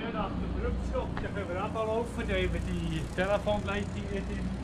ja, dat de Rückstock, dann können wir runterlaufen, overdeven. Die wir die telefoonlijn die in.